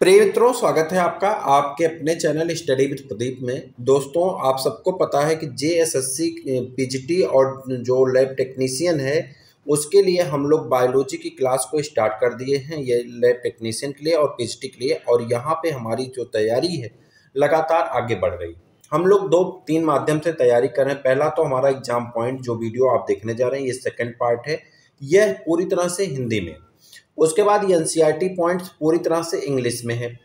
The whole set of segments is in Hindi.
प्रिय मित्रों स्वागत है आपका आपके अपने चैनल स्टडी विद प्रदीप में। दोस्तों, आप सबको पता है कि J S S C P और जो लैब टेक्नीशियन है, उसके लिए हम लोग बायोलॉजी की क्लास को स्टार्ट कर दिए हैं, ये लैब टेक्नीशियन के लिए और पीजीटी के लिए, और यहाँ पे हमारी जो तैयारी है, लगातार आगे बढ़ रही। हम लोग दो, तीन माध्यम से तैयारी कर रहे हैं। पहला तो हमारा एग्ज़ाम पॉइंट, जो वीडियो आप देखने जा रहे हैं, ये सेकेंड पार्ट है। यह पूरी तरह से हिंदी में। उसके बाद ये एन पॉइंट्स पूरी तरह से इंग्लिश में है।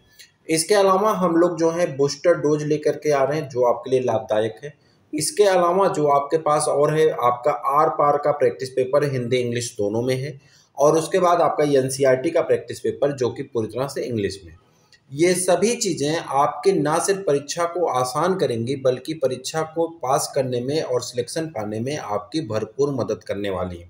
इसके अलावा हम लोग जो है बूस्टर डोज लेकर के आ रहे हैं, जो आपके लिए लाभदायक है। इसके अलावा जो आपके पास और है, आपका आर पार का प्रैक्टिस पेपर हिंदी इंग्लिश दोनों में है, और उसके बाद आपका एन का प्रैक्टिस पेपर जो कि पूरी तरह से इंग्लिश में। ये सभी चीज़ें आपके ना सिर्फ़ परीक्षा को आसान करेंगी, बल्कि परीक्षा को पास करने में और सिलेक्शन पाने में आपकी भरपूर मदद करने वाली है।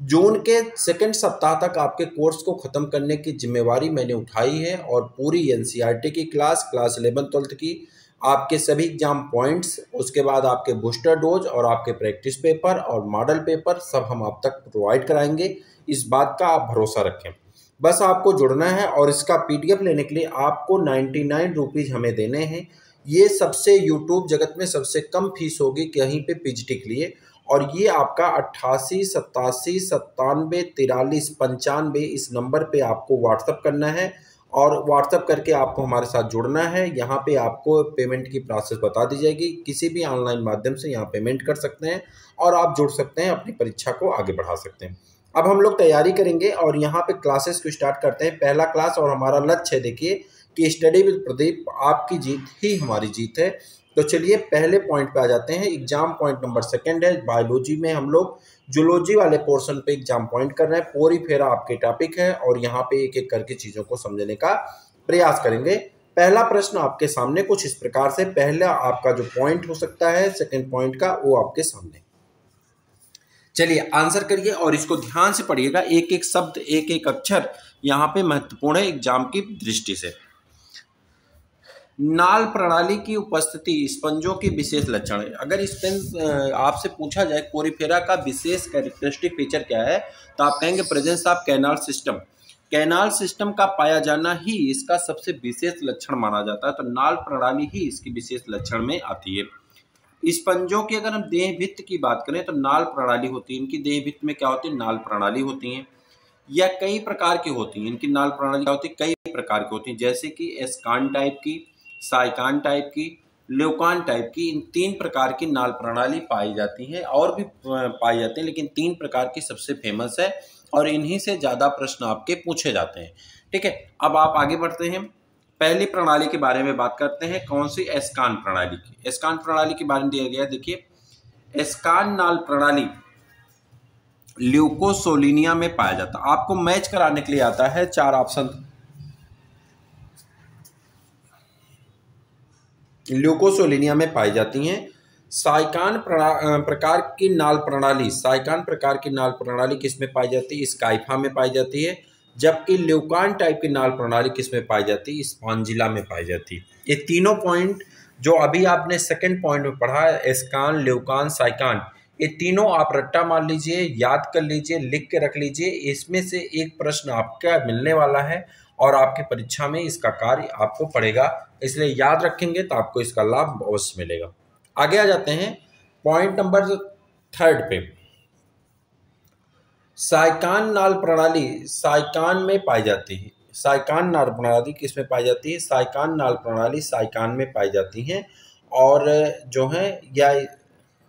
जून के सेकेंड सप्ताह तक आपके कोर्स को ख़त्म करने की जिम्मेवारी मैंने उठाई है और पूरी एन की क्लास क्लास इलेवन ट्वेल्थ की आपके सभी एग्ज़ाम पॉइंट्स उसके बाद आपके बूस्टर डोज और आपके प्रैक्टिस पेपर और मॉडल पेपर सब हम आप तक प्रोवाइड कराएँगे। इस बात का आप भरोसा रखें। बस आपको जुड़ना है और इसका पीडीएफ लेने के लिए आपको नाइन्टी नाइन रुपीज़ हमें देने हैं। ये सबसे यूट्यूब जगत में सबसे कम फ़ीस होगी कहीं पे पीजीटी के लिए। और ये आपका अट्ठासी, सत्तासी, सत्तानवे, तिरालीस, पंचानवे इस नंबर पे आपको व्हाट्सअप करना है और व्हाट्सअप करके आपको हमारे साथ जुड़ना है। यहाँ पे आपको पेमेंट की प्रोसेस बता दी जाएगी। किसी भी ऑनलाइन माध्यम से यहाँ पेमेंट कर सकते हैं और आप जुड़ सकते हैं, अपनी परीक्षा को आगे बढ़ा सकते हैं। अब हम लोग तैयारी करेंगे और यहाँ पे क्लासेस को स्टार्ट करते हैं। पहला क्लास और हमारा लक्ष्य है देखिए कि स्टडी विद प्रदीप, आपकी जीत ही हमारी जीत है। तो चलिए पहले पॉइंट पे आ जाते हैं। एग्ज़ाम पॉइंट नंबर सेकंड है। बायोलॉजी में हम लोग जूलॉजी वाले पोर्शन पे एग्ज़ाम पॉइंट कर रहे हैं। पूरी फेरा आपके टॉपिक है और यहाँ पे एक एक करके चीज़ों को समझने का प्रयास करेंगे। पहला प्रश्न आपके सामने कुछ इस प्रकार से। पहला आपका जो पॉइंट हो सकता है सेकेंड पॉइंट का, वो आपके सामने। चलिए आंसर करिए और इसको ध्यान से पढ़िएगा। एक एक शब्द, एक एक अक्षर यहाँ पे महत्वपूर्ण है एग्ज़ाम की दृष्टि से। नाल प्रणाली की उपस्थिति, स्पंजों के विशेष लक्षण है। अगर स्पंज आपसे पूछा जाए, कोरिफेरा का विशेष कैरेक्टरिस्टिक फीचर क्या है तो आप कहेंगे presence of canal system. Canal system का पाया जाना ही इसका सबसे विशेष लक्षण माना जाता है तो नाल प्रणाली ही इसकी विशेष लक्षण में आती है। स्पंजों की अगर हम देह भित्त की बात करें तो नाल प्रणाली होती है। इनकी देह भित्त में क्या होती है? नाल प्रणाली होती है। या कई प्रकार की होती हैं। इनकी नाल प्रणाली क्या होती है? कई प्रकार की होती हैं। जैसे कि एस्कान टाइप की साइकान टाइप की, ल्यूकान टाइप की, इन तीन प्रकार की नाल प्रणाली पाई जाती है और भी पाई जाती है, लेकिन तीन प्रकार की सबसे फ़ेमस है और इन्हीं से ज़्यादा प्रश्न आपके पूछे जाते हैं। ठीक है, अब आप आगे बढ़ते हैं। पहली प्रणाली के बारे में बात करते हैं, कौन सी? एस्कान प्रणाली की। एस्कान प्रणाली के बारे में दिया गया, देखिए। एस्कान नाल प्रणाली ल्यूकोसोलिनिया में पाया जाता है। आपको मैच कराने के लिए आता है चार ऑप्शन। ल्यूकोसोलिनिया में पाई जाती हैं। साइकान प्रकार की नाल प्रणाली, साइकान प्रकार की नाल प्रणाली किसमें पाई जाती है? स्काइफा में पाई जाती है, जबकि ल्यूकान टाइप की नाल प्रणाली किसमें पाई जाती है? स्पॉन्जिला में पाई जाती है। ये तीनों पॉइंट जो अभी आपने सेकंड पॉइंट में पढ़ा है, एस्कान, ल्यूकान, साइकान, ये तीनों आप रट्टा मार लीजिए, याद कर लीजिए, लिख के रख लीजिए, इसमें से एक प्रश्न आपका मिलने वाला है। और आपकी परीक्षा में इसका कार्य आपको पड़ेगा। इसलिए याद रखेंगे तो आपको इसका लाभ अवश्य मिलेगा। आगे आ जाते हैं। पॉइंट नंबर थर्ड पे। साइकान नाल प्रणाली, साइकान में पाई जाती है। साइकान नाल प्रणाली किसमें पाई जाती है? साइकान नाल प्रणाली साइकान में पाई जाती हैं। और जो है, या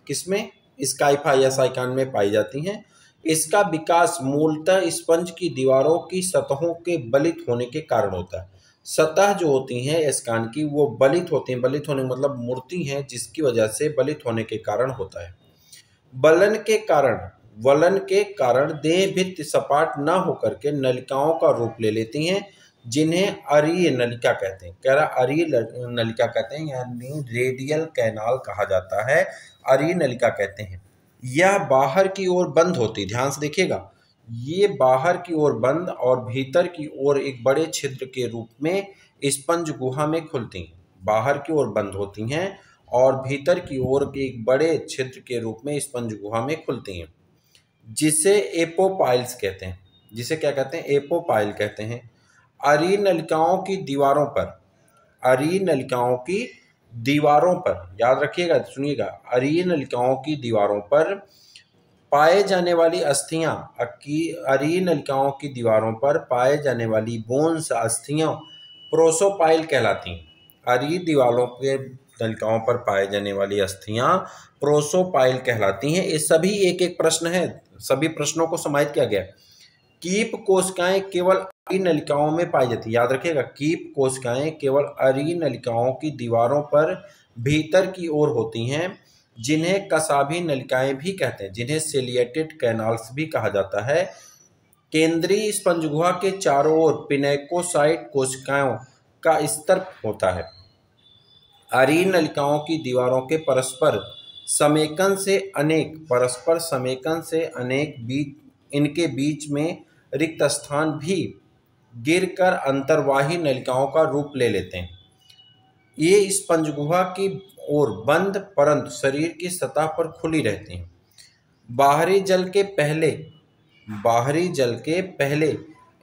किसमें स्काइफा या साइकान में पाई जाती हैं। इसका विकास मूलतः स्पंज की दीवारों की सतहों के बलित होने के कारण होता है। सतह जो होती हैं एस्कान की, वो बलित होती हैं। बलित होने मतलब मूर्ति हैं, जिसकी वजह से बलित होने के कारण होता है। बलन के कारण, वलन के कारण देह भित्त सपाट न होकर के नलिकाओं का रूप ले लेती हैं, जिन्हें अरीय नलिका कहते हैं। कह रहा, अरीय नलिका कहते हैं, यानी रेडियल कैनाल कहा जाता है। अरीय नलिका कहते हैं। यह बाहर की ओर बंद होती, ध्यान से देखिएगा। ये बाहर की ओर बंद और भीतर की ओर एक बड़े छिद्र के रूप में स्पंज गुहा में खुलती हैं। बाहर की ओर बंद होती हैं और भीतर की ओर के एक बड़े छिद्र के रूप में स्पंज गुहा में खुलती हैं, जिसे एपोपाइल्स कहते हैं। जिसे क्या कहते हैं? एपोपाइल कहते हैं। अरी नलिकाओं की दीवारों पर अरी नलिकाओं की दीवारों पर, याद रखिएगा, सुनिएगा अरी नलिकाओं की दीवारों पर पाए जाने वाली अस्थियाँ अरी नलिकाओं की दीवारों पर पाए जाने वाली बोन्स, अस्थियाँ, प्रोसोपाइल कहलाती हैं। अरी दीवारों के नलिकाओं पर पाए जाने वाली अस्थियाँ प्रोसोपाइल कहलाती हैं। ये सभी एक एक प्रश्न है, सभी प्रश्नों को समाहित किया गया कीप कोशिकाएँ केवल अरी नलिकाओं में पाई जाती है। याद रखिएगा कीप कोशिकाएँ केवल अरी नलिकाओं की दीवारों पर भीतर की ओर होती हैं, जिन्हें कसाभी नलिकाएँ भी कहते हैं, जिन्हें सेलिएटेड कैनाल्स भी कहा जाता है। केंद्रीय स्पंजगुहा के चारों ओर पिनेकोसाइट कोशिकाओं का स्तर होता है। अरी नलिकाओं की दीवारों के परस्पर समेकन से अनेक, परस्पर समेकन से अनेक बीच, इनके बीच में रिक्त स्थान भी गिरकर अंतर्वाही नलिकाओं का रूप ले लेते हैं। ये इस पंचगुहा की ओर बंद, परंतु शरीर की सतह पर खुली रहती हैं। बाहरी जल के पहले, बाहरी जल के पहले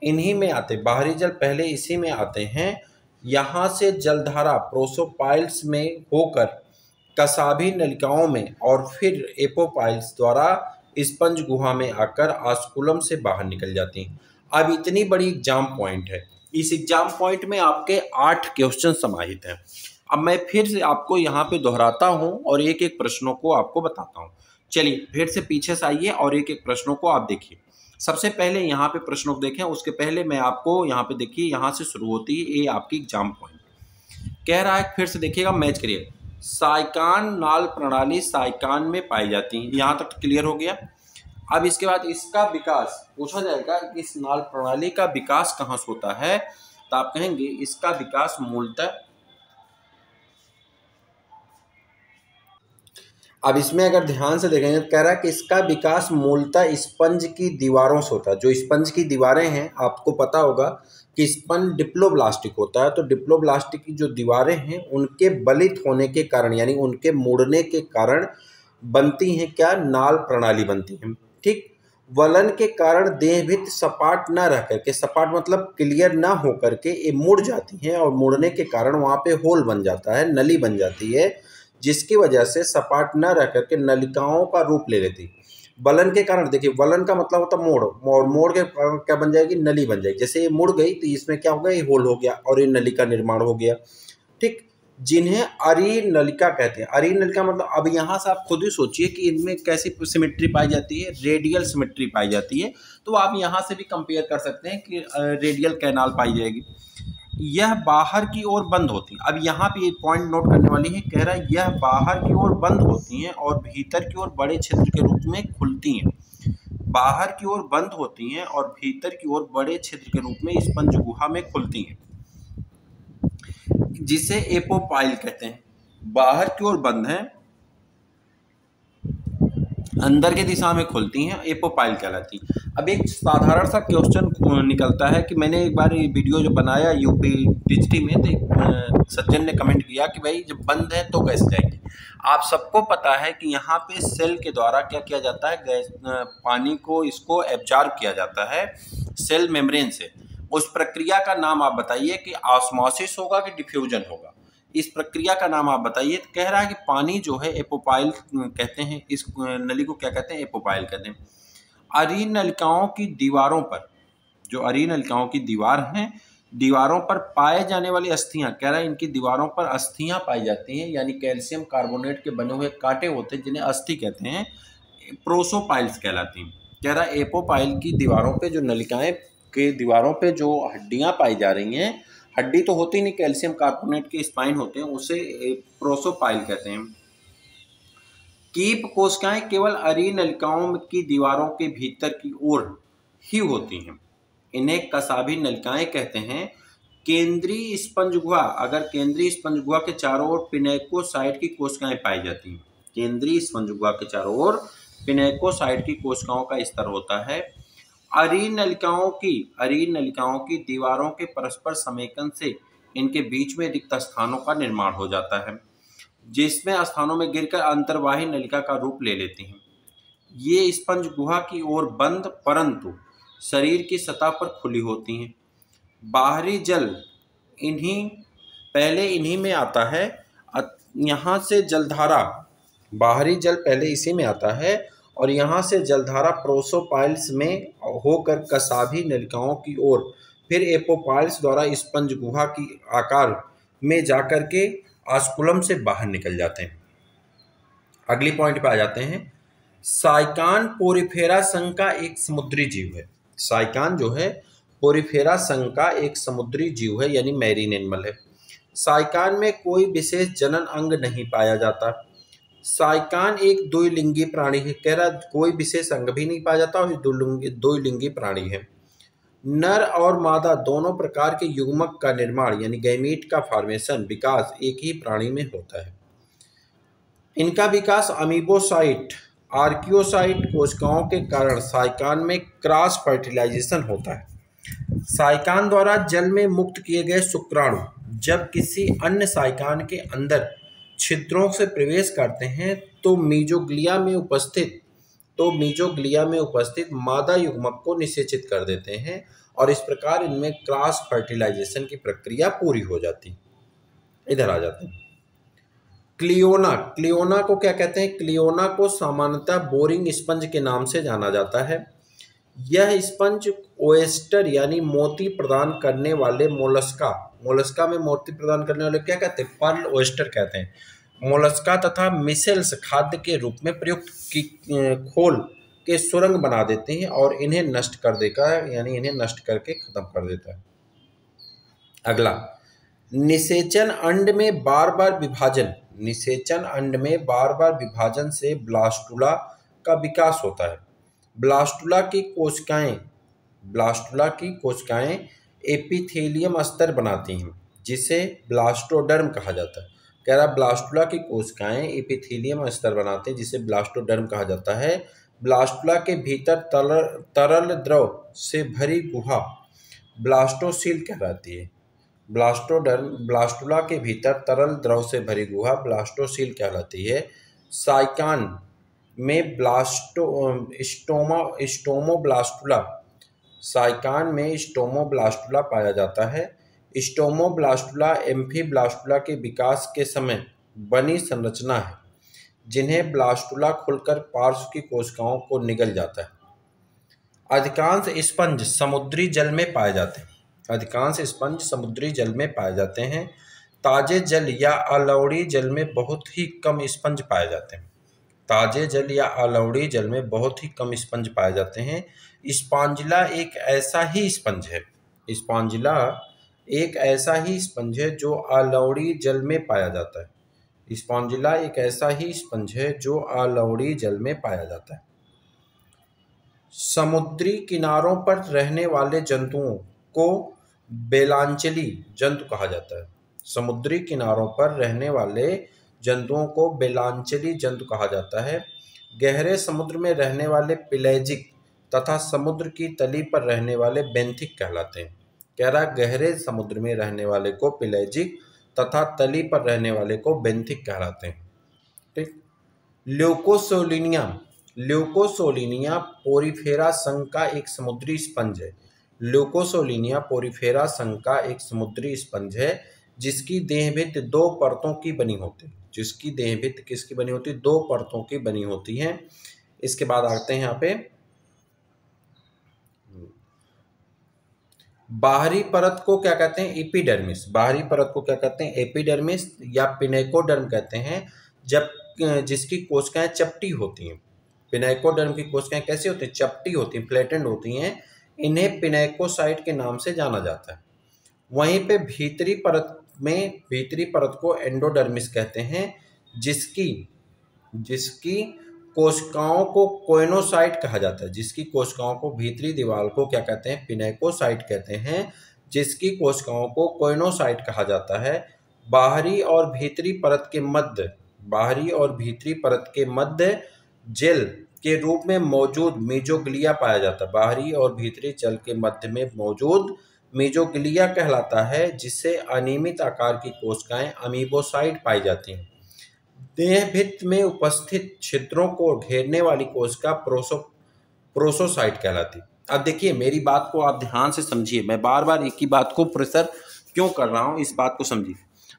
इन्हीं में आते, बाहरी जल पहले इसी में आते हैं। यहाँ से जलधारा प्रोसोपाइल्स में होकर कसाभी नलिकाओं में और फिर एपोपाइल्स द्वारा स्पंज गुहा में आकर आस्कुलम से बाहर निकल जाती हैं। अब इतनी बड़ी एग्ज़ाम पॉइंट है। इस एग्ज़ाम पॉइंट में आपके आठ क्वेश्चन समाहित हैं। अब मैं फिर से आपको यहाँ पे दोहराता हूँ और एक एक प्रश्नों को आपको बताता हूँ। चलिए, फिर से पीछे से आइए और एक एक प्रश्नों को आप देखिए। सबसे पहले यहाँ पे प्रश्नों को देखें, उसके पहले मैं आपको यहाँ पे देखिए, यहाँ से शुरू होती है ये आपकी एग्ज़ाम पॉइंट कह रहा है, फिर से देखिएगा मैच करिए। साइकान नाल प्रणाली साइकान में पाई जाती है। यहाँ तक क्लियर हो गया। अब इसके बाद इसका विकास, पूछा जाएगा कि इस नाल प्रणाली का विकास कहाँ से होता है तो आप कहेंगे इसका विकास मूलतः अब इसमें अगर ध्यान से देखेंगे तो कह रहा है कि इसका विकास मूलतः स्पंज की दीवारों से होता है। जो स्पंज की दीवारें हैं, आपको पता होगा कि स्पंज डिप्लोब्लास्टिक होता है तो डिप्लोब्लास्टिक की जो दीवारें हैं, उनके बलित होने के कारण, यानी उनके मुड़ने के कारण बनती हैं क्या? नाल प्रणाली बनती है। ठीक? वलन के कारण देहभित सपाट न रह करके, सपाट मतलब क्लियर ना हो करके ये मुड़ जाती हैं और मुड़ने के कारण वहाँ पे होल बन जाता है, नली बन जाती है, जिसकी वजह से सपाट न रह करके नलिकाओं का रूप ले लेती। वलन के कारण, देखिए, वलन का मतलब होता मोड़, और मोड़ के कारण क्या बन जाएगी? नली बन जाएगी। जैसे ये मुड़ गई तो इसमें क्या हो गया? ये होल हो गया और ये नली का निर्माण हो गया। ठीक? जिन्हें अरी नलिका कहते हैं। अरी नलिका मतलब अब यहाँ से आप खुद ही सोचिए कि इनमें कैसी सिमेट्री पाई जाती है रेडियल सिमेट्री पाई जाती है। तो आप यहाँ से भी कंपेयर कर सकते हैं कि रेडियल कैनाल पाई जाएगी। यह बाहर की ओर बंद होती है। अब यहाँ पे एक पॉइंट नोट करने वाली है, कह रहा है यह बाहर की ओर बंद होती हैं और भीतर की ओर बड़े क्षेत्र के रूप में खुलती हैं। बाहर की ओर बंद होती हैं और भीतर की ओर बड़े क्षेत्र के रूप में स्पंज गुहा में खुलती हैं। जिसे एपोपाइल कहते हैं। बाहर की ओर बंद है, अंदर के दिशा में खुलती हैं, एपोपाइल कहलाती अब एक साधारण सा क्वेश्चन निकलता है कि मैंने एक बार ये वीडियो जो बनाया यूपी डिजिटी में तो सज्जन ने कमेंट किया कि भाई जब बंद है तो कैसे जाएँगे? आप सबको पता है कि यहाँ पे सेल के द्वारा क्या किया जाता है? गैस पानी को इसको एब्जॉर्ब किया जाता है सेल मेम्ब्रेन से। उस प्रक्रिया का नाम आप बताइए कि ऑस्मोसिस होगा कि डिफ्यूजन होगा? इस प्रक्रिया का नाम आप बताइए। कह रहा है कि पानी जो है एपोपाइल कहते हैं, इस नली को क्या कहते हैं? एपोपाइल कहते हैं। अरी नलिकाओं की दीवारों पर, जो अरी नलिकाओं की दीवार हैं, दीवारों पर पाए जाने वाली अस्थियाँ, कह रहा है इनकी दीवारों पर अस्थियाँ पाई जाती हैं, यानी कैल्शियम कार्बोनेट के बने हुए कांटे होते हैं, जिन्हें अस्थि कहते हैं, प्रोसोपाइल्स कहलाती हैं। कह रहा है एपोपाइल की दीवारों पे जो नलिकाएँ के दीवारों पे जो हड्डियाँ पाई जा रही हैं, हड्डी तो होती नहीं, कैल्शियम कार्बोनेट के स्पाइन होते हैं, उसे प्रोसोपाइल कहते हैं। कीप कोशिकाएँ केवल अरी नलिकाओं की दीवारों के भीतर की ओर ही होती हैं। इन्हें कसाभी नलिकाएँ कहते हैं। केंद्रीय स्पंजगुहा, अगर केंद्रीय स्पंजगुहा के चारों ओर पिनेकोसाइट की कोशिकाएँ पाई जाती हैं, केंद्रीय स्पंजगुहा के चारों ओर पिनेकोसाइट की कोशिकाओं का स्तर होता है। अरी नलिकाओं की, अरी नलिकाओं की दीवारों के परस्पर समेकन से इनके बीच में रिक्त स्थानों का निर्माण हो जाता है, जिसमें स्थानों में गिरकर अंतर्वाही नलिका का रूप ले लेती हैं। ये स्पंज गुहा की ओर बंद, परंतु शरीर की सतह पर खुली होती हैं। बाहरी जल इन्हीं, पहले इन्हीं में आता है यहाँ से जलधारा, बाहरी जल पहले इसी में आता है और यहाँ से जलधारा प्रोसोपाइल्स में होकर कसाभी नलिकाओं की ओर, फिर एपोपाइल्स द्वारा स्पंज गुहा की आकार में जाकर के आस्कुलम से बाहर निकल जाते हैं। अगली पॉइंट पे आ जाते हैं। साइकान पोरिफेरा संघ का एक समुद्री जीव है। साइकान जो है, पोरिफेरा संघ का एक समुद्री जीव है, यानी मैरीन एनिमल है। साइकान में कोई विशेष जनन अंग नहीं पाया जाता। साइकान एक द्विलिंगी प्राणी है। कह रहा कोई विशेष अंग भी नहीं पाया जाता और द्विलिंगी द्विलिंगी प्राणी है। नर और मादा दोनों प्रकार के युग्मक का निर्माण यानी गैमीट का फॉर्मेशन विकास एक ही प्राणी में होता है। इनका विकास अमीबोसाइट आर्कियोसाइट कोशिकाओं के कारण साइकान में क्रॉस फर्टिलाइजेशन होता है। साइकान द्वारा जल में मुक्त किए गए शुक्राणु, जब किसी अन्य साइकान के अंदर छिद्रों से प्रवेश करते हैं तो मीजोग्लिया में उपस्थित तो मीजोग्लिया में उपस्थित मादा युग्मक को निषेचित कर देते हैं और इस प्रकार इनमें क्रॉस फर्टिलाइजेशन की प्रक्रिया पूरी हो जाती। इधर आ जाते हैं। क्लियोना क्लियोना को क्या कहते हैं? क्लियोना को सामान्यतः बोरिंग स्पंज के नाम से जाना जाता है। यह स्पंज ओएस्टर यानी मोती प्रदान करने वाले मोलस्का मोलस्का में मोती प्रदान करने वाले क्या कहते हैं? पर्ल ओएस्टर कहते हैं। मोलस्का तथा मिसेल्स खाद्य के रूप में प्रयुक्त की खोल के सुरंग बना देते हैं और इन्हें नष्ट कर देगा यानी इन्हें नष्ट करके खत्म कर देता है। अगला, निषेचन अंड में बार बार विभाजन। निषेचन अंड में बार बार विभाजन से ब्लास्टुला का विकास होता है। ब्लास्टुला की कोशिकाएँ, ब्लास्टुला की कोशिकाएँ एपिथेलियम स्तर बनाती हैं, जिसे ब्लास्टोडर्म कहा जाता है। कह रहा ब्लास्टुला की कोशिकाएँ एपिथेलियम स्तर बनाते हैं, जिसे ब्लास्टोडर्म कहा जाता है। ब्लास्टुला के भीतर तरल तरल द्रव से भरी गुहा ब्लास्टोसील कहलाती है। ब्लास्टोडर्म, ब्लास्टुला के भीतर तरल द्रव से भरी गुहा ब्लास्टोसील कहलाती है। साइकान में ब्लास्टो स्टोमा, स्टोमोब्लास्टुला, साइकान में स्टोमोब्लास्टुला पाया जाता है। स्टोमोब्लास्टुला एम्फीब्लास्टुला के विकास के समय बनी संरचना है, जिन्हें ब्लास्टुला खुलकर पार्श्व की कोशिकाओं को निगल जाता है। अधिकांश स्पंज समुद्री जल में पाए जाते हैं। अधिकांश स्पंज समुद्री जल में पाए जाते हैं। ताजे जल या अलौड़ी जल में बहुत ही कम स्पंज पाए जाते हैं। ताजे जल या अलौड़ी जल में बहुत ही कम स्पंज पाए जाते हैं। स्पॉन्जिला एक ऐसा ही स्पंज है। स्पॉन्जिला एक ऐसा ही स्पंज है जो अलौड़ी जल में पाया जाता है। स्पॉन्जिला एक ऐसा ही स्पंज है जो अलौड़ी जल में पाया जाता है। समुद्री किनारों पर रहने वाले जंतुओं को बेलांचली जंतु कहा जाता है। समुद्री किनारों पर रहने वाले जंतुओं को बेलांचली जंतु कहा जाता है। गहरे समुद्र में रहने वाले पिलेजिक तथा समुद्र की तली पर रहने वाले बेंथिक कहलाते हैं। कह रहा गहरे समुद्र में रहने वाले को पिलेजिक तथा तली पर रहने वाले को बेंथिक कहलाते हैं। ठीक? ल्यूकोसोलिनिया। ल्यूकोसोलिनिया पोरीफेरा संघ का एक समुद्री स्पंज है। ल्यूकोसोलिनिया पोरीफेरा संघ का एक समुद्री स्पंज है, जिसकी देह दो परतों की बनी होती है। जिसकी देह भित्त किसकी बनी होती है? दो परतों की बनी होती है। इसके बाद आते हैं यहाँ पे। बाहरी परत को क्या कहते हैं? एपिडर्मिस बाहरी परत को क्या कहते हैं? एपिडर्मिस या पिनेकोडर्म कहते हैं, जब, जिसकी कोशिकाएँ चपटी होती हैं। पिनेकोडर्म की कोशिकाएँ कैसी होती हैं? चपटी होती हैं फ्लैटेंड होती हैं। इन्हें पिनेकोसाइट के नाम से जाना जाता है। वहीं पे भीतरी परत में भीतरी परत को एंडोडर्मिस कहते हैं, जिसकी जिसकी कोशिकाओं को कोइनोसाइट कहा जाता है। जिसकी कोशिकाओं को भीतरी दीवार को क्या कहते हैं? पिनेकोसाइट कहते हैं, जिसकी कोशिकाओं को कोइनोसाइट कहा जाता है। बाहरी और भीतरी परत के मध्य, बाहरी और भीतरी परत के मध्य जेल के रूप में मौजूद मीजोग्लिया पाया जाता है। बाहरी और भीतरी जल के मध्य में मौजूद मीजोग्लिया कहलाता है, जिससे अनियमित आकार की कोशिकाएँ अमीबोसाइट पाई जाती हैं। देह भित्त में उपस्थित छिद्रों को घेरने वाली कोशिका प्रोसो, प्रोसोसाइट कहलाती अब देखिए, मेरी बात को आप ध्यान से समझिए। मैं बार बार एक ही बात को प्रेसर क्यों कर रहा हूँ, इस बात को समझिए।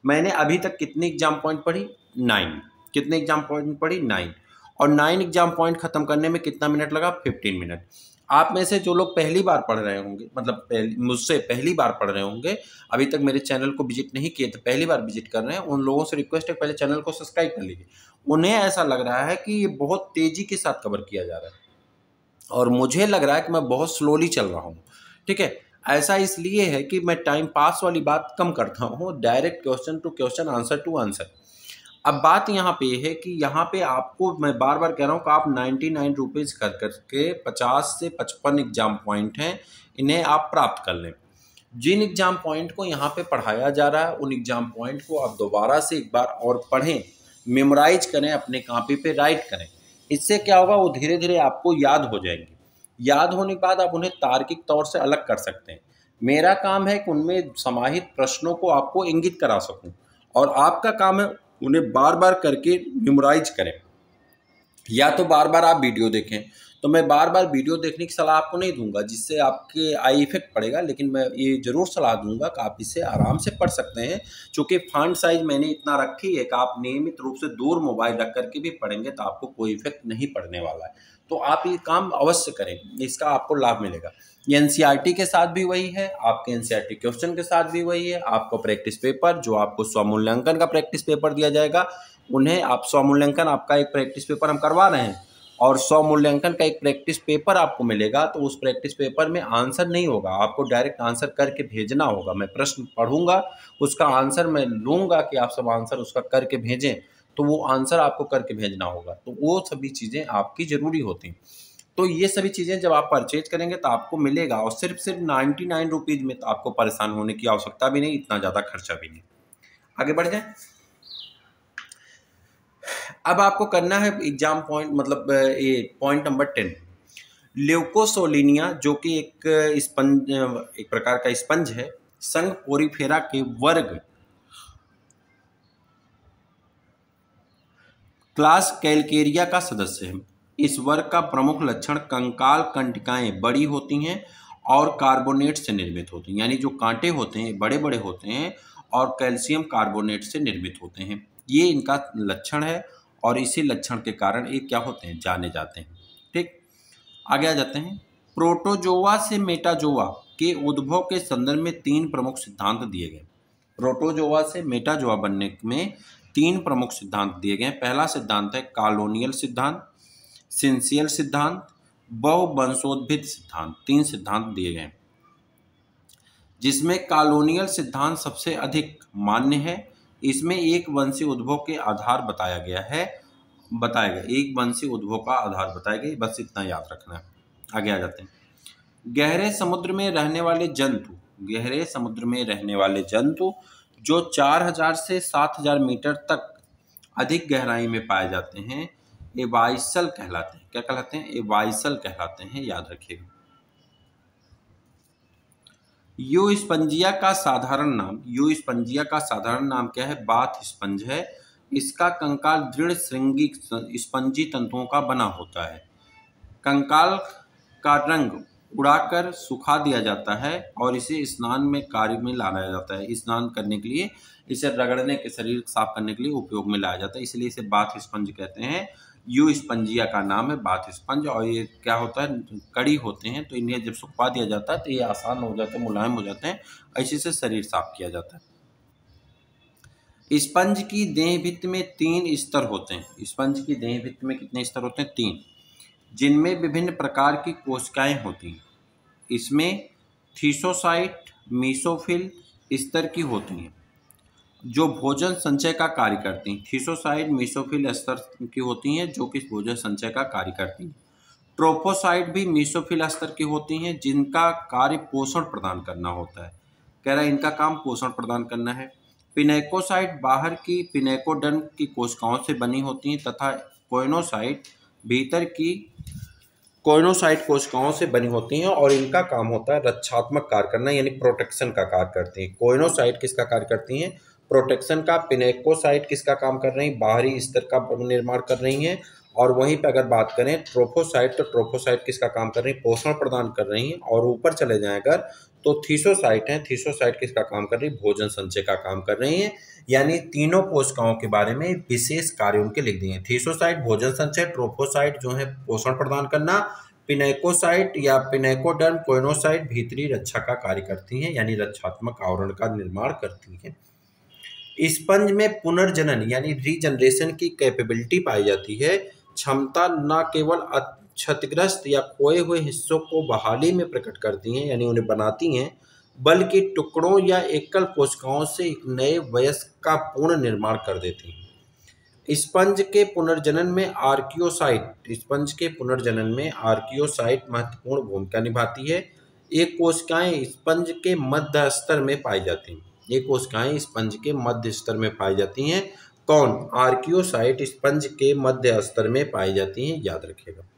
मैंने अभी तक कितनी एग्ज़ाम पॉइंट पढ़ी? नाइन। कितने एग्ज़ाम पॉइंट पढ़ी? नाइन। और नाइन एग्ज़ाम पॉइंट खत्म करने में कितना मिनट लगा? Fifteen minute. आप में से जो लोग पहली बार पढ़ रहे होंगे मतलब मुझसे पहली बार पढ़ रहे होंगे, अभी तक मेरे चैनल को विज़िट नहीं किए तो पहली बार विज़िट कर रहे हैं, उन लोगों से रिक्वेस्ट है, पहले चैनल को सब्सक्राइब कर लीजिए। उन्हें ऐसा लग रहा है कि ये बहुत तेज़ी के साथ कवर किया जा रहा है। और मुझे लग रहा है कि मैं बहुत स्लोली चल रहा हूँ। ठीक है? ऐसा इसलिए है कि मैं टाइम पास वाली बात कम करता हूँ direct question to question answer to answer अब बात यहाँ पे है कि यहाँ पे आपको, मैं बार बार कह रहा हूँ कि आप नाइन्टी नाइन रुपीज़ कर करके पचास से पचपन एग्ज़ाम पॉइंट हैं, इन्हें आप प्राप्त कर लें। जिन एग्ज़ाम पॉइंट को यहाँ पे पढ़ाया जा रहा है, उन एग्ज़ाम पॉइंट को आप दोबारा से एक बार और पढ़ें, मेमोराइज करें, अपने कापी पे राइट करें। इससे क्या होगा, वो धीरे धीरे आपको याद हो जाएँगे। याद होने के बाद आप उन्हें तार्किक तौर से अलग कर सकते हैं। मेरा काम है कि उनमें समाहित प्रश्नों को आपको इंगित करा सकूँ। और आपका काम है उन्हें बार बार करके मेमोराइज करें। या तो बार बार आप वीडियो देखें। तो मैं बार बार वीडियो देखने की सलाह आपको नहीं दूँगा, जिससे आपके आई इफ़ेक्ट पड़ेगा, लेकिन मैं ये ज़रूर सलाह दूँगा कि आप इसे आराम से पढ़ सकते हैं। चूँकि फंड साइज़ मैंने इतना रखी है कि आप नियमित रूप से दूर मोबाइल रख करके भी पढ़ेंगे तो आपको कोई इफ़ेक्ट नहीं पड़ने वाला है। तो आप ये काम अवश्य करें, इसका आपको लाभ मिलेगा। एन के साथ भी वही है, आपके एन क्वेश्चन के साथ भी वही है, आपको प्रैक्टिस पेपर जो आपको स्वमूल्यांकन का प्रैक्टिस पेपर दिया जाएगा, उन्हें आप स्वमूल्यांकन आपका एक प्रैक्टिस पेपर हम करवा रहे हैं। और स्वमूल्यांकन का एक प्रैक्टिस पेपर आपको मिलेगा तो उस प्रैक्टिस पेपर में आंसर नहीं होगा, आपको डायरेक्ट आंसर करके भेजना होगा। मैं प्रश्न पढ़ूँगा, उसका आंसर मैं लूँगा कि आप सब आंसर उसका करके भेजें तो वो आंसर आपको करके भेजना होगा। तो वो सभी चीज़ें आपकी ज़रूरी होती हैं। तो ये सभी चीज़ें जब आप परचेज करेंगे तो आपको मिलेगा और सिर्फ़ सिर्फ़ नाइन्टी नाइन रुपीज़ में तो आपको परेशान होने की आवश्यकता भी नहीं, इतना ज़्यादा खर्चा भी नहीं। आगे बढ़ जाए। अब आपको करना है एग्ज़ाम पॉइंट मतलब ये पॉइंट नंबर टेन ल्यूकोसोलिनिया जो कि एक स्पंज एक प्रकार का स्पंज है, संघ पोरीफेरा के वर्ग। क्लास कैलकेरिया का सदस्य है। इस वर्ग का प्रमुख लक्षण कंकाल कंटिकाएँ बड़ी होती हैं और कार्बोनेट से निर्मित होती हैं, यानी जो कांटे होते हैं बड़े बड़े होते हैं और कैल्शियम कार्बोनेट से निर्मित होते हैं। ये इनका लक्षण है और इसी लक्षण के कारण ये क्या होते हैं, जाने जाते हैं। ठीक? आगे आ जाते हैं। प्रोटोजोवा से मेटाजोवा के उद्भव के संदर्भ में तीन प्रमुख सिद्धांत दिए गए। प्रोटोजोवा से मेटाजोआ बनने में तीन प्रमुख सिद्धांत दिए गए पहला सिद्धांत है कॉलोनियल सिद्धांत सिंसियल सिद्धांत बहुवंशोद्भिद सिद्धांत, तीन सिद्धांत दिए गए। जिसमें कॉलोनियल सिद्धांत सबसे अधिक मान्य है, इसमें एक वंशी उद्भव के आधार बताया गया है, बताया गया। एक वंशी उद्भव का आधार बताया गया, बस इतना याद रखना है। आगे आ जाते हैं। गहरे समुद्र में रहने वाले जंतु, गहरे समुद्र में रहने वाले जंतु, जो चार हज़ार से सात हज़ार मीटर तक अधिक गहराई में पाए जाते हैं एवाइसल कहलाते हैं। क्या कहलाते हैं? एवाइसल कहलाते हैं, याद रखिएगा। यू स्पंजिया का साधारण नाम यू स्पंजिया का साधारण नाम क्या है? बाथ स्पंज है। इसका कंकाल दृढ़ श्रृंगी स्पंजी तंतुओं का बना होता है। कंकाल का रंग उड़ाकर सुखा दिया जाता है और इसे स्नान में कार्य में लाया जाता है। स्नान करने के लिए, इसे रगड़ने के शरीर साफ़ करने के लिए उपयोग में लाया जाता है। इसलिए इसे बाथ स्पंज कहते हैं। यू स्पंजिया का नाम है, बाथ स्पंज, और ये क्या होता है, कड़ी होते हैं तो इन्हें जब सुखवा दिया जाता है तो ये आसान हो जाते हैं, मुलायम हो जाते हैं, ऐसे से शरीर साफ़ किया जाता है। स्पंज की देह भित्त में तीन स्तर होते हैं। स्पंज की देह भित्त में कितने स्तर होते हैं? तीन। जिनमें विभिन्न प्रकार की कोशिकाएँ होती हैं। इसमें थीसोसाइट, मीसोफिल स्तर की होती हैं। जो भोजन संचय का कार्य करती हैं। थीसोसाइट मीसोफिल स्तर की होती हैं, जो कि भोजन संचय का कार्य करती हैं। ट्रोपोसाइट भी मीसोफिल स्तर की होती हैं, जिनका कार्य पोषण प्रदान करना होता है। कह रहा है, इनका काम पोषण प्रदान करना है। पिनेकोसाइट बाहर की पिनेकोडन की कोशिकाओं से बनी होती हैं, तथा कोइनोसाइट भीतर की कोइनोसाइट कोशिकाओं से बनी होती हैं, और इनका काम होता है रक्षात्मक कार्य करना, यानी प्रोटेक्शन का कार्य करती हैं। कोइनोसाइट किसका कार्य करती हैं? प्रोटेक्शन का, पिनेकोसाइट किसका काम कर रही बाहरी स्तर का निर्माण कर रही हैं। और वहीं पे अगर बात करें, ट्रोफोसाइट तो ट्रोफोसाइट किसका काम कर रही है? पोषण प्रदान कर रही हैं। और ऊपर चले जाएँ अगर तो थीसोसाइट हैं। थीसोसाइट किसका काम कर रही है? भोजन संचय का काम कर रही हैं। यानी तीनों कोशिकाओं के बारे में विशेष कार्य उनके लिख दिए थीसोसाइट, भोजन संचय, ट्रोफोसाइट जो है, पोषण प्रदान करना, पिनेकोसाइट या पिनेकोडर्म, कोइनोसाइट भीतरी रक्षा का कार्य करती हैं, यानी रक्षात्मक आवरण का निर्माण करती हैं। स्पंज में पुनर्जनन, यानी रीजनरेशन की कैपेबिलिटी पाई जाती है। क्षमता न केवल क्षतिग्रस्त या खोए हुए हिस्सों को बहाली में प्रकट करती हैं, यानी उन्हें बनाती हैं, बल्कि टुकड़ों या एकल कोशिकाओं से एक नए वयस्क का पूर्ण निर्माण कर देती हैं। स्पंज के पुनर्जनन में आर्कियोसाइट स्पंज के पुनर्जनन में आर्कियोसाइट महत्वपूर्ण भूमिका निभाती है। ये कोशिकाएँ स्पंज के मध्य स्तर में पाई जाती हैं। ये कोशिकाएँ स्पंज के मध्य स्तर में पाई जाती हैं। कौन? आर्कियोसाइट स्पंज के मध्य स्तर में पाई जाती हैं, याद रखिएगा।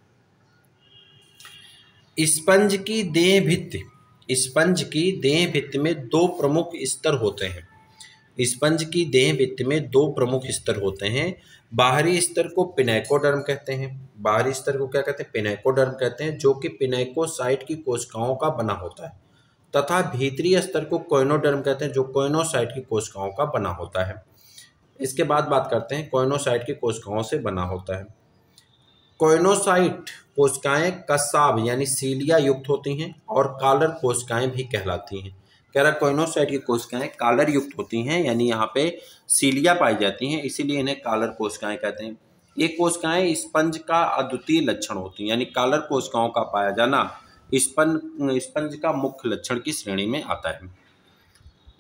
स्पंज की देह भित्ति। स्पंज की देह भित्ति में दो प्रमुख स्तर होते हैं। स्पंज की देह भित्ति में दो प्रमुख स्तर होते हैं। बाहरी स्तर को पिनेकोडर्म कहते हैं। बाहरी स्तर को क्या कहते हैं? पिनेकोडर्म कहते हैं, जो कि पिनेकोसाइट की कोशिकाओं का बना होता है। तथा भीतरी स्तर को कोइनोडर्म कहते हैं, जो कोइनोसाइट की कोशिकाओं का बना होता है। इसके बाद बात करते हैं, कोइनोसाइट की कोशिकाओं से बना होता है। कोइनोसाइट कोशिकाएँ कसाब यानी सीलिया युक्त होती हैं और कालर कोशिकाएँ भी कहलाती हैं। कह रहा कोइनोसाइट की कोशिकाएँ कालर युक्त होती हैं, यानी यहाँ पे सीलिया पाई जाती हैं, इसीलिए इन्हें कालर कोशिकाएँ कहते हैं। ये कोशिकाएँ स्पंज का अद्वितीय लक्षण होती हैं, यानी कालर कोशिकाओं का पाया जाना स्पंज स्पंज का मुख्य लक्षण की श्रेणी में आता है?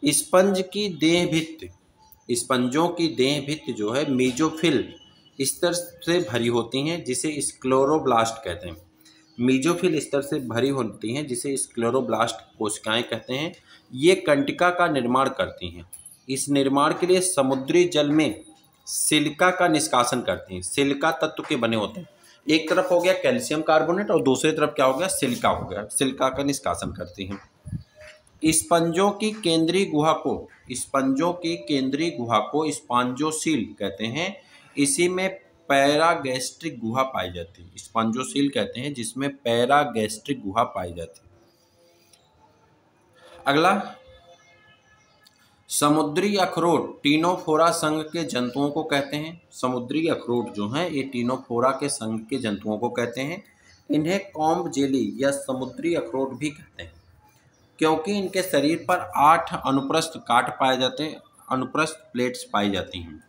स्पंज की देह भित्त, स्पंजों की देह भित्त जो है मीजोफिल स्तर से भरी होती हैं, जिसे स्क्लोरोब्लास्ट कहते हैं। मीजोफिल स्तर से भरी होती हैं, जिसे स्क्लोरोब्लास्ट कोशिकाएँ कहते हैं। ये कंटिका का निर्माण करती हैं। इस निर्माण के लिए समुद्री जल में सिलिका का निष्कासन करती हैं। सिलिका तत्व के बने होते हैं। एक तरफ़ हो गया कैल्शियम कार्बोनेट और दूसरी तरफ़ क्या हो गया सिलिका हो गया। सिलिका का निष्कासन करती हैं। स्पंजों की केंद्रीय गुहा को, स्पंजों की केंद्रीय गुहा को स्पांजोसील कहते हैं। इसी में पैरागैस्ट्रिक गुहा पाई जाती है। स्पंजोसील कहते हैं जिसमें पैरागैस्ट्रिक गुहा पाई जाती है। अगला समुद्री अखरोट टीनोफोरा संघ के जंतुओं को कहते हैं। समुद्री अखरोट जो हैं, ये टीनोफोरा के संघ के जंतुओं को कहते हैं। इन्हें कॉम्ब जेली या समुद्री अखरोट भी कहते हैं, क्योंकि इनके शरीर पर आठ अनुप्रस्थ काट पाए जाते हैं, अनुप्रस्थ प्लेट्स पाई जाती हैं।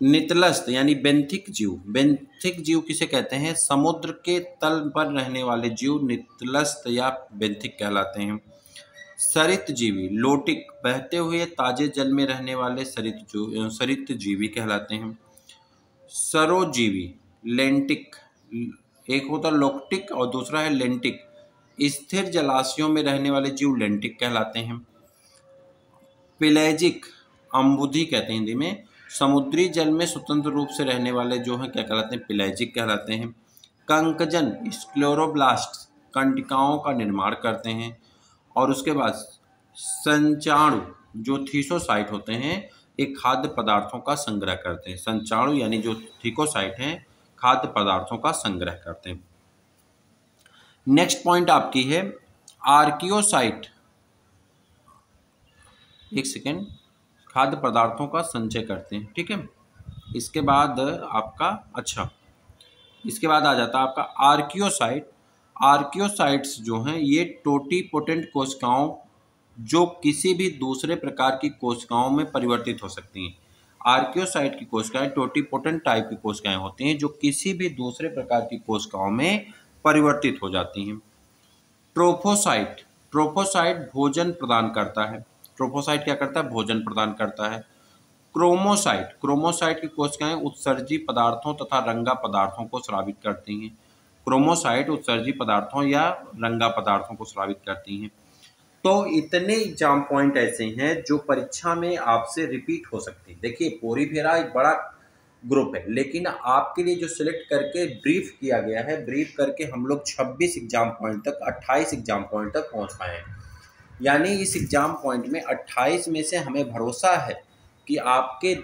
नितलस्त यानी बेंथिक जीव बेंथिक जीव किसे कहते हैं? समुद्र के तल पर रहने वाले जीव नितलस्त या बेंथिक कहलाते हैं। सरित जीवी लोटिक, बहते हुए ताजे जल में रहने वाले सरित सरित जीवी कहलाते हैं। सरोजीवी, लेंटिक, एक होता लोकटिक और दूसरा है लेंटिक। स्थिर जलाशयों में रहने वाले जीव लेंटिक कहलाते हैं। पिलेजिक, अम्बुधि कहते हैं हिंदी में। समुद्री जल में स्वतंत्र रूप से रहने वाले जो हैं, क्या कहलाते हैं? पिलाजिक कहलाते हैं। कंकजन स्क्लोरोब्लास्ट कंटिकाओं का निर्माण करते हैं। और उसके बाद संचाणु, जो थीसोसाइट होते हैं एक खाद्य पदार्थों का संग्रह करते हैं। संचाणु यानी जो थीकोसाइट हैं, खाद्य पदार्थों का संग्रह करते हैं। नेक्स्ट पॉइंट आपकी है, आर्कियोसाइट। एक सेकेंड, खाद्य पदार्थों का संचय करते हैं, ठीक है? इसके बाद आपका अच्छा इसके बाद आ जाता है आपका आर्कियोसाइट। आर्कियोसाइट्स जो हैं, ये टोटीपोटेंट कोशिकाओं जो किसी भी दूसरे प्रकार की कोशिकाओं में परिवर्तित हो सकती हैं। आर्कियोसाइट की कोशिकाएँ टोटीपोटेंट टाइप की कोशिकाएँ होती हैं, जो किसी भी दूसरे प्रकार की कोशिकाओं में परिवर्तित हो जाती हैं। ट्रोफोसाइट ट्रोफोसाइट भोजन प्रदान करता है। ट्रोफोसाइट क्या करता है? भोजन प्रदान करता है। क्रोमोसाइट क्रोमोसाइट की कोशिकाएँ उत्सर्जी पदार्थों तथा रंगा पदार्थों को स्रावित करती हैं। क्रोमोसाइट उत्सर्जी पदार्थों या रंगा पदार्थों को स्रावित करती हैं। तो इतने एग्ज़ाम पॉइंट ऐसे हैं जो परीक्षा में आपसे रिपीट हो सकते हैं। देखिए पोरी फेरा एक बड़ा ग्रुप है, लेकिन आपके लिए जो सिलेक्ट करके ब्रीफ किया गया है, ब्रीफ करके हम लोग 26 एग्ज़ाम पॉइंट तक 28 एग्ज़ाम पॉइंट तक पहुँच पाए हैं। यानी इस एग्ज़ाम पॉइंट में 28 में से हमें भरोसा है कि आपके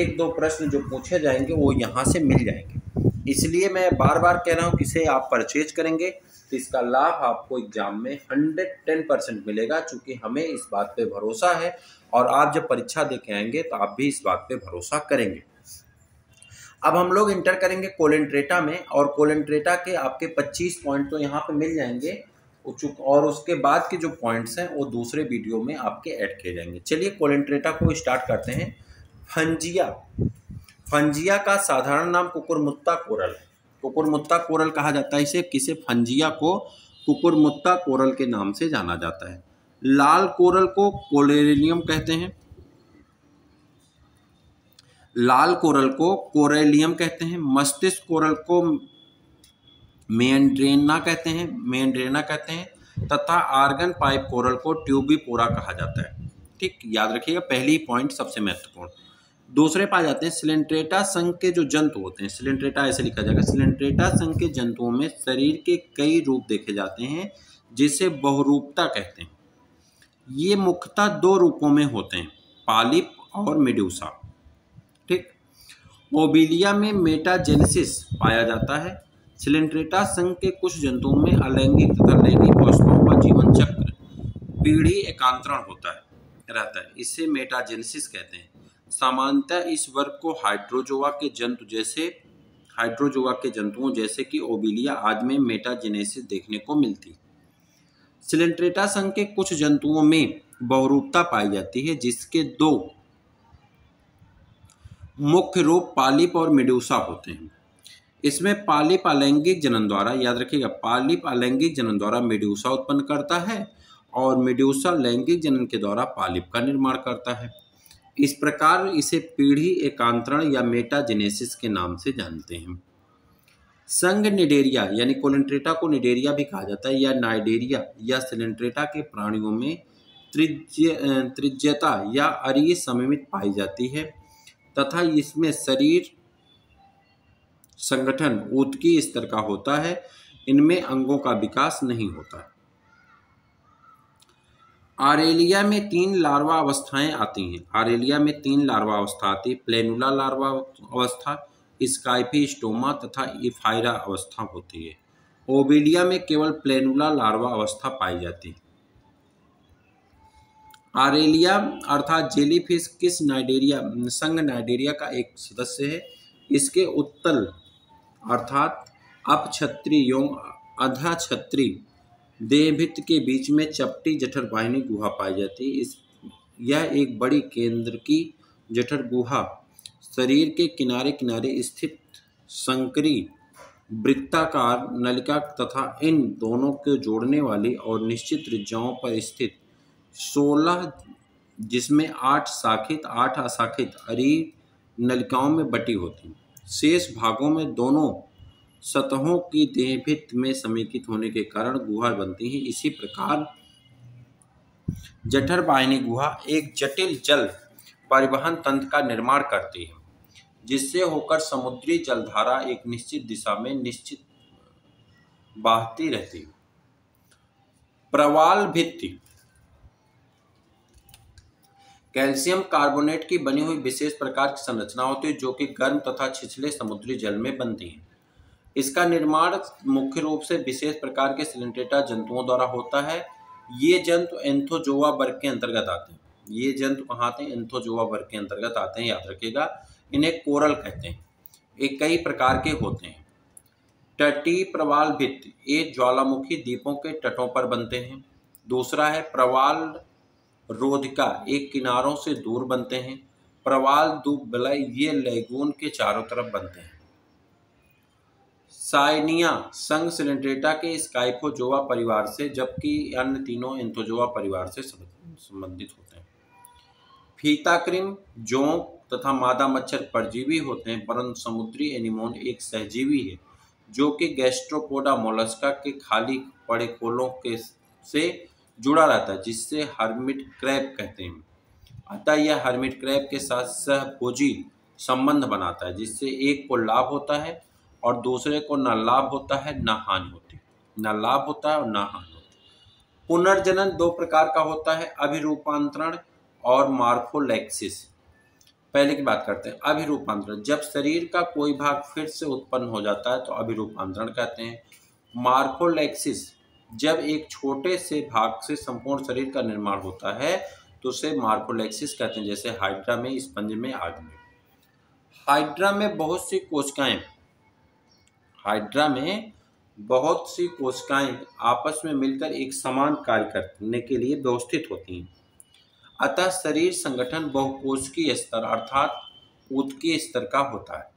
एक दो प्रश्न जो पूछे जाएँगे, वो यहाँ से मिल जाएँगे। इसलिए मैं बार बार कह रहा हूँ किसे आप परचेज करेंगे तो इसका लाभ आपको एग्ज़ाम में हंड्रेड टेन परसेंट मिलेगा, चूँकि हमें इस बात पे भरोसा है, और आप जब परीक्षा दे के आएँगे तो आप भी इस बात पे भरोसा करेंगे। अब हम लोग इंटर करेंगे कोलेंट्रेटा में, और कोलेंट्रेटा के आपके 25 पॉइंट तो यहाँ पे मिल जाएँगे और उसके बाद के जो पॉइंट्स हैं, वो दूसरे वीडियो में आपके ऐड किए जाएँगे। चलिए कोलेंट्रेटा को स्टार्ट करते हैं। फंजिया। फंजिया का साधारण नाम कुकुरमुत्ता कोरल है। कुकुरमुत्ता कोरल कहा जाता है इसे, किसे? फंजिया को कुकुरमुत्ता कोरल के नाम से जाना जाता है। लाल कोरल को कोलेरियम कहते हैं। लाल कोरल को कोरेलियम कहते हैं। मस्तिष्क कोरल को मेंड्रेना कहते हैं। मेंड्रेना कहते हैं। तथा आर्गन पाइप कोरल को ट्यूबी ट्यूबीपोरा कहा जाता है। ठीक, याद रखिएगा, पहली पॉइंट सबसे महत्वपूर्ण। दूसरे पाए जाते हैं सिलेंट्रेटा संघ के जो जंतु होते हैं। सिलेंट्रेटा ऐसे लिखा जाएगा। सिलेंट्रेटा संघ के जंतुओं में शरीर के कई रूप देखे जाते हैं, जिसे बहुरूपता कहते हैं। ये मुख्यतः दो रूपों में होते हैं, पालिप और मेड्यूसा ठीक? ओबिलिया में मेटाजेनेसिस पाया जाता है। सिलेंट्रेटा संघ के कुछ जंतुओं में अलैंगिक तथा लैंगिक अवस्थाओं का जीवन चक्र, पीढ़ी एकांतरण होता है, रहता है। इसे मेटाजेनेसिस कहते हैं। सामान्यतः इस वर्ग को हाइड्रोजोआ के जंतु जैसे, हाइड्रोजोआ के जंतुओं जैसे कि ओबिलिया आदि में मेटाजेनेसिस देखने को मिलती सिलेंट्रेटा संघ के कुछ जंतुओं में बहुरूपता पाई जाती है, जिसके दो मुख्य रूप पालिप और मेडूसा होते हैं। इसमें पालिप अलैंगिक जनन द्वारा, याद रखिएगा, पालिप अलैंगिक जनन द्वारा मेड्यूसा उत्पन्न करता है और मेड्यूसा लैंगिक जनन के द्वारा पालिप का निर्माण करता है। इस प्रकार इसे पीढ़ी एकांतरण या मेटाजेनेसिस के नाम से जानते हैं। संग निडेरिया, यानी कोलेंट्रेटा को निडेरिया भी कहा जाता है, या नाइडेरिया, या सिलेंट्रेटा के प्राणियों में त्रिज्य त्रिज्यता या अरीय सममित पाई जाती है, तथा इसमें शरीर संगठन, ऊतकी स्तर का होता है, इनमें अंगों का विकास नहीं होता। आरेलिया में तीन लार्वा अवस्थाएँ आती हैं। आरेलिया में तीन लार्वा अवस्था आती है। प्लेनुला लार्वा अवस्था स्काइफी स्टोमा तथा इफायरा अवस्था होती है। ओबिलिया में केवल प्लेनुला लार्वा अवस्था पाई जाती है। आरेलिया अर्थात जेलीफिश किस नाइडेरिया, संघ नाइडेरिया का एक सदस्य है? इसके उत्तल अर्थात एवं अधा छत्री देहभित्त के बीच में चपटी जठर वाहिनी गुहा पाई जाती है। इस, यह एक बड़ी केंद्र की जठर गुहा। शरीर के किनारे किनारे स्थित संकरी, वृत्ताकार, नलिका तथा इन दोनों को जोड़ने वाली और निश्चित त्रिज्याओं पर स्थित सोलह, जिसमें आठ शाखित, आठ अशाखित अरी नलिकाओं में बटी होती शेष भागों में दोनों सतहों की देहभित में समेकित होने के कारण गुहा बनती है। इसी प्रकार जठर वाहिनी गुहा एक जटिल जल परिवहन तंत्र का निर्माण करती है, जिससे होकर समुद्री जलधारा एक निश्चित दिशा में निश्चित बहती रहती है। प्रवाल भित्ति कैल्शियम कार्बोनेट की बनी हुई विशेष प्रकार की संरचना होती है, जो कि गर्म तथा छिछले समुद्री जल में बनती है। इसका निर्माण मुख्य रूप से विशेष प्रकार के सिलेंटेटा जंतुओं द्वारा होता है। ये जंतु एंथोजोआ वर्ग के अंतर्गत आते हैं। ये जंतु कहाँ आते हैं? एंथोजोआ वर्ग के अंतर्गत आते हैं, याद रखिएगा। इन्हें कोरल कहते हैं। ये कई प्रकार के होते हैं। तटी प्रवाल भित्त, ये ज्वालामुखी द्वीपों के तटों पर बनते हैं। दूसरा है प्रवाल रोधिका एक किनारों से दूर बनते हैं। प्रवाल दूब बलय ये लेगून के चारों तरफ़ बनते हैं। साइनिया संघ सिलेंड्रेटा के स्काइफोजोआ परिवार से, जबकि अन्य तीनों एंथोजोआ परिवार से संबंधित होते हैं। फीताक्रिम, जोंक तथा मादा मच्छर परजीवी होते हैं, परंतु समुद्री एनिमोन एक सहजीवी है, जो कि गैस्ट्रोपोडा मोलस्का के खाली पड़े खोलों के से जुड़ा रहता है जिससे हर्मिट क्रैब कहते हैं। अतः यह हर्मिट क्रैब के साथ सहभोजी संबंध बनाता है, जिससे एक को लाभ होता है और दूसरे को ना लाभ होता है, ना हानि होती। ना लाभ होता है और ना हानि होती। पुनर्जनन दो प्रकार का होता है, अभिरूपांतरण और मार्फोलैक्सिस पहले की बात करते हैं, अभिरूपांतरण। जब शरीर का कोई भाग फिर से उत्पन्न हो जाता है तो अभिरूपांतरण कहते हैं। मार्कोलेक्सिस, जब एक छोटे से भाग से संपूर्ण शरीर का निर्माण होता है तो उसे मार्कोलेक्सिस कहते हैं, जैसे हाइड्रा में, स्पंज में आदि में। हाइड्रा में बहुत सी कोशिकाएँ हाइड्रा में बहुत सी कोशिकाएँ आपस में मिलकर एक समान कार्य करने के लिए व्यवस्थित होती हैं। अतः शरीर संगठन बहुकोशिकीय स्तर अर्थात उदकीय स्तर का होता है।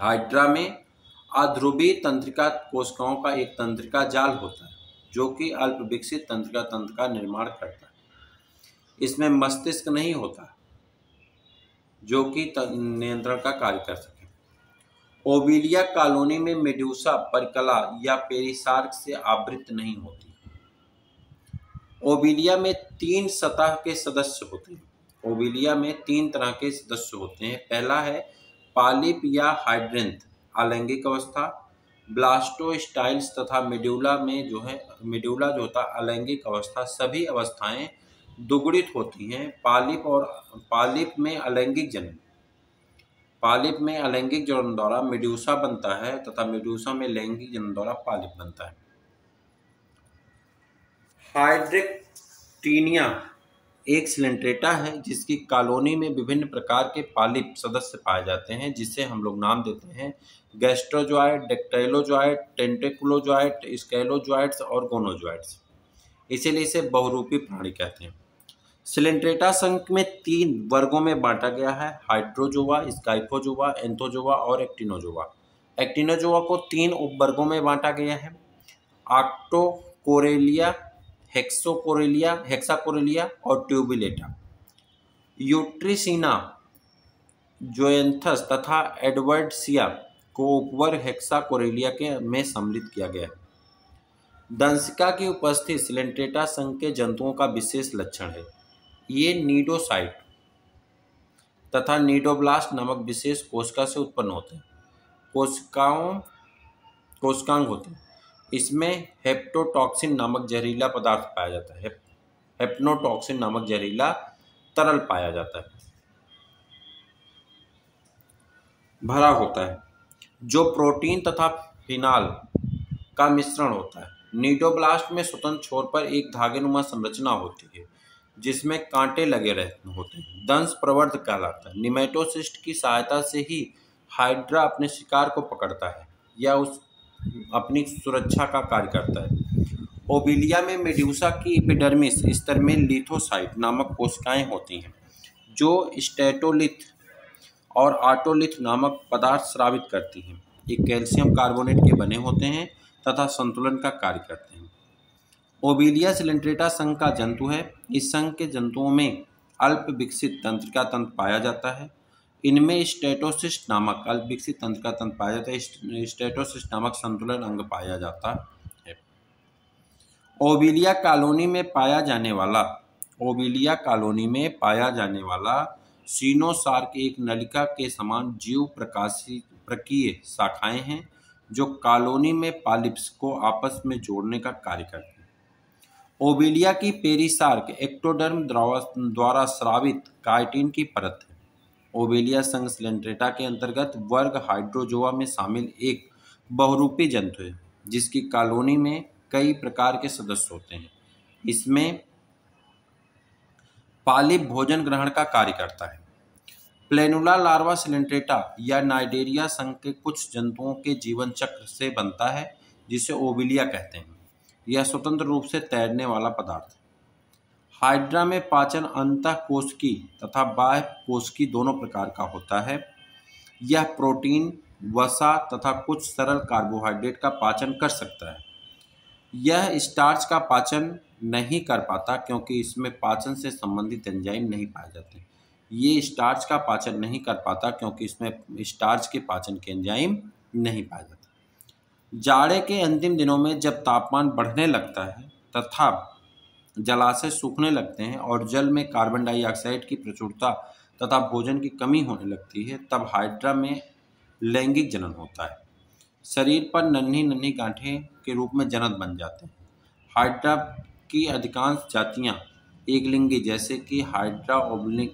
हाइड्रा में अध्रुवीय तंत्रिका कोशिकाओं का एक तंत्रिका जाल होता है, जो कि अल्प विकसित तंत्रिका तंत्र का निर्माण करता है। इसमें मस्तिष्क नहीं होता, जो कि नियंत्रण का कार्य कर सके। ओबिलिया कॉलोनी में मेड्यूसा परिकला या पेरिसार्क से आवृत नहीं होती। ओबिलिया में तीन सतह के सदस्य होते हैं। ओबिलिया में तीन तरह के सदस्य होते हैं। पहला है पालिप या हाइड्रेंथ, अलैंगिक अवस्था। ब्लास्टोस्टाइल्स तथा मेड्यूला में जो है मेड्यूला जो होता है, अलैंगिक अवस्था। सभी अवस्थाएँ दुगुणित होती हैं। पालिप और, पालिप में अलैंगिक जन्म। पालिप में अलैंगिक जन्म द्वारा मेड्यूसा बनता है तथा मेड्यूसा में लैंगिक जन्म द्वारा पालिप बनता है। हाइड्रेक्टीनिया एक सिलेंट्रेटा है जिसकी कॉलोनी में विभिन्न प्रकार के पालिप सदस्य पाए जाते हैं, जिसे हम लोग नाम देते हैं गैस्ट्रोजॉइट डेक्टेलोजॉइट टेंटेकुलोजॉइट स्केलोजॉइट्स और गोनोजॉइट्स इसीलिए इसे बहुरूपी प्राणी कहते हैं। सिलेंट्रेटा संघ में तीन वर्गों में बांटा गया है, हाइड्रोजोवा, स्काइफोजोवा, एंथोजोवा और एक्टिनोजोवा। एक्टिनोजोवा को तीन उपवर्गों में बांटा गया है आक्टोकोरेलिया हेक्सोकोरेलिया, हेक्साकोरेलिया और ट्यूबिलेटा। यूट्रिसिना, जोएंथस तथा एडवर्डसिया को उपवर्ग हेक्साकोरेलिया के में सम्मिलित किया गया है। दंसिका की उपस्थिति सिलेंट्रेटा संघ के जंतुओं का विशेष लक्षण है। ये नीडोसाइट तथा नीडोब्लास्ट नामक विशेष कोशिका से उत्पन्न होते हैं। कोशिकाओं, कोशिकांग होते हैं। इसमें हेप्टोटॉक्सिन नामक जहरीला पदार्थ पाया जाता है। हेप्नोटॉक्सिन नामक जहरीला तरल पाया जाता है। भरा होता है, जो प्रोटीन तथा फिनाल का मिश्रण होता है। नीडोब्लास्ट में स्वतंत्र छोर पर एक धागेनुमा संरचना होती है। जिसमें कांटे लगे रहते होते हैं। दंश प्रवर्ध कहलाता है। निमेटोसिस्ट की सहायता से ही हाइड्रा अपने शिकार को पकड़ता है या उस, अपनी सुरक्षा का कार्य करता है। ओबिलिया में मेड्यूसा की एपिडर्मिस स्तर में लिथोसाइट नामक कोशिकाएँ होती हैं, जो स्टेटोलिथ और आटोलिथ नामक पदार्थ स्रावित करती हैं। ये कैल्शियम कार्बोनेट के बने होते हैं तथा संतुलन का कार्य करते हैं। ओबिलिया सिलेंट्रेटा संघ का जंतु है। इस संघ के जंतुओं में अल्प विकसित तंत्रिका तंत्र पाया जाता है। इनमें स्टेटोसिस्ट नामक अल्प विकसित तंत्र का तंत्र पाया जाता है। स्टेटोसिस्ट नामक संतुलन अंग पाया जाता है। ओबिलिया कॉलोनी में पाया जाने वाला, ओबिलिया कॉलोनी में पाया जाने वाला सीनोसार्क एक नलिका के समान जीव प्रकाशी, प्रकीय शाखाएँ हैं, जो कॉलोनी में पालिप्स को आपस में जोड़ने का कार्य करते हैं। ओबिलिया की पेरिसार्क एक्टोडर्म द्वारा स्रावित काइटिन की परत है। ओबेलिया संघ सिलेंट्रेटा के अंतर्गत वर्ग हाइड्रोजोआ में शामिल एक बहुरूपी जंतु है, जिसकी कॉलोनी में कई प्रकार के सदस्य होते हैं। इसमें पालिप भोजन ग्रहण का कार्य करता है। प्लेनुला लार्वा सिलेंट्रेटा या नाइडेरिया संघ के कुछ जंतुओं के जीवन चक्र से बनता है, जिसे ओबिलिया कहते हैं। यह स्वतंत्र रूप से तैरने वाला पदार्थ हाइड्रा में पाचन अंत कोशिकी तथा बाह्य कोशिकी दोनों प्रकार का होता है। यह प्रोटीन, वसा तथा कुछ सरल कार्बोहाइड्रेट का पाचन कर सकता है। यह स्टार्च का पाचन नहीं कर पाता क्योंकि इसमें पाचन से संबंधित एंजाइम नहीं पाए जाते। ये स्टार्च का पाचन नहीं कर पाता क्योंकि इसमें स्टार्च के पाचन के एंजाइम नहीं पाए जाते। जाड़े के अंतिम दिनों में जब तापमान बढ़ने लगता है, तथा जलाशय सूखने लगते हैं और जल में कार्बन डाइऑक्साइड की प्रचुरता तथा भोजन की कमी होने लगती है, तब हाइड्रा में लैंगिक जनन होता है। शरीर पर नन्ही नन्ही गांठें के रूप में जनन बन जाते हैं। हाइड्रा की अधिकांश जातियाँ एक लिंगी जैसे कि हाइड्रा ओब्लिक,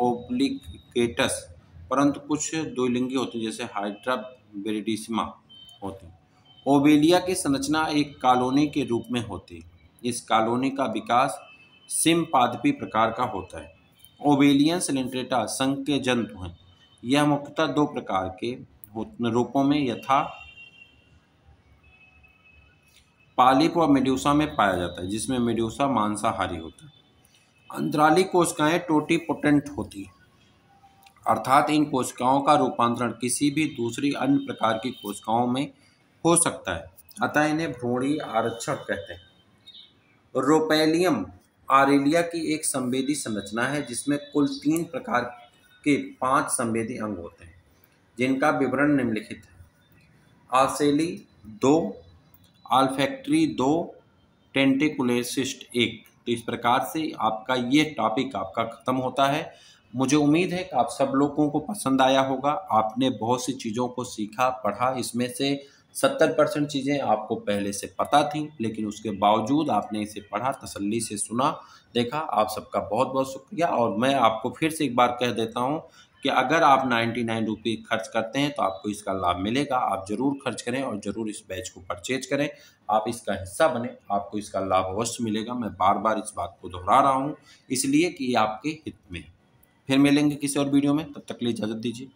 ओब्लिकेटस, परंतु कुछ द्विलिंगी होते हैं, जैसे हाइड्रा बेरिडिसिमा होती हैं। ओबेलिया की संरचना एक कॉलोनी के रूप में होती है। इस कॉलोनी का विकास सिमपादपी प्रकार का होता है। ओबेलियन सिलेंट्रेटा संघ के जंतु हैं। यह मुख्यतः दो प्रकार के रूपों में यथा पालिप और मेड्यूसा में पाया जाता है, जिसमें मेड्यूसा मांसाहारी होता है। अंतराली कोशिकाएँ टोटीपोटेंट होती है। अर्थात इन कोशिकाओं का रूपांतरण किसी भी दूसरी अन्य प्रकार की कोशिकाओं में हो सकता है। अतः इन्हें भ्रूणी आरक्षक कहते हैं। रोपेलियम आरेलिया की एक संवेदी संरचना है, जिसमें कुल तीन प्रकार के पाँच संवेदी अंग होते हैं, जिनका विवरण निम्नलिखित है। आसेली दो, आल्फैक्ट्री दो, टेंटिकुलेसिस्ट एक। तो इस प्रकार से आपका ये टॉपिक आपका ख़त्म होता है। मुझे उम्मीद है कि आप सब लोगों को पसंद आया होगा। आपने बहुत सी चीज़ों को सीखा, पढ़ा, इसमें से सत्तर परसेंट चीज़ें आपको पहले से पता थी, लेकिन उसके बावजूद आपने इसे पढ़ा, तसल्ली से सुना, देखा। आप सबका बहुत बहुत शुक्रिया। और मैं आपको फिर से एक बार कह देता हूँ कि अगर आप नाइन्टी नाइन रुपये खर्च करते हैं तो आपको इसका लाभ मिलेगा। आप ज़रूर खर्च करें और ज़रूर इस बैच को परचेज करें। आप इसका हिस्सा बने, आपको इसका लाभ अवश्य मिलेगा। मैं बार बार इस बात को दोहरा रहा हूँ, इसलिए कि ये आपके हित में फिर मिलेंगे किसी और वीडियो में। तब तक लिए इजाज़त दीजिए।